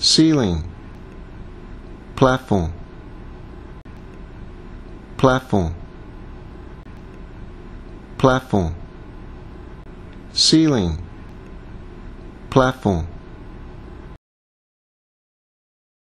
ceiling platform platform platform ceiling platform.